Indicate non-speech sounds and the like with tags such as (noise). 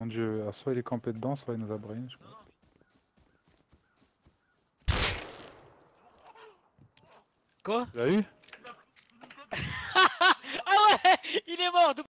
Mon dieu, soit il est campé dedans, soit il nous a brain, je crois. Quoi? Tu l'as eu? (laughs) Ah ouais Il est mort